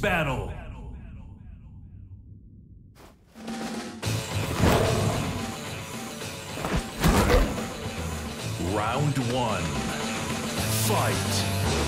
battle. Round one. Fight.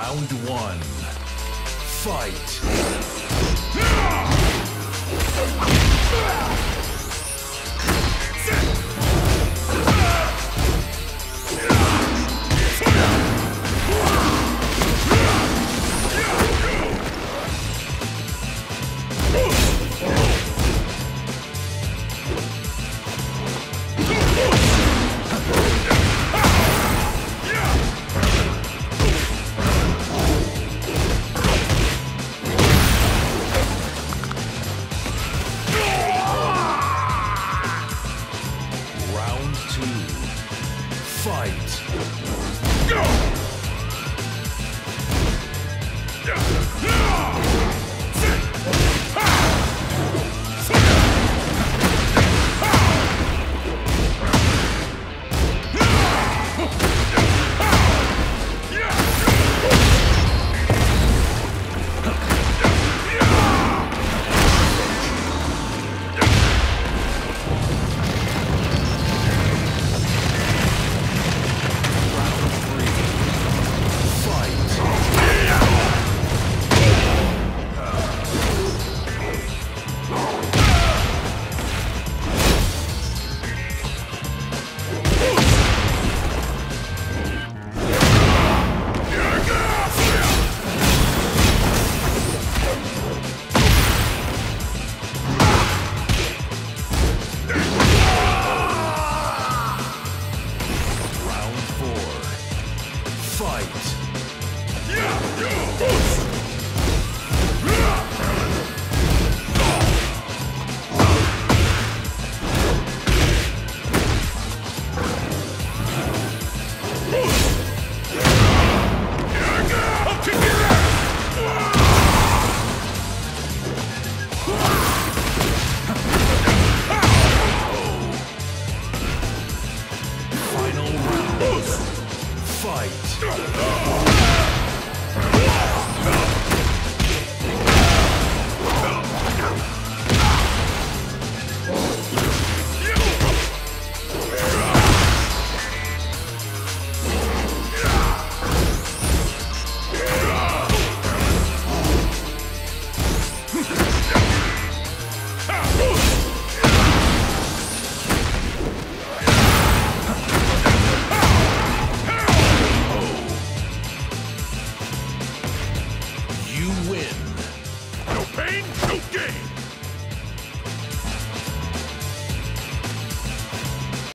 Round one. Fight. Fight! Yeah, yeah.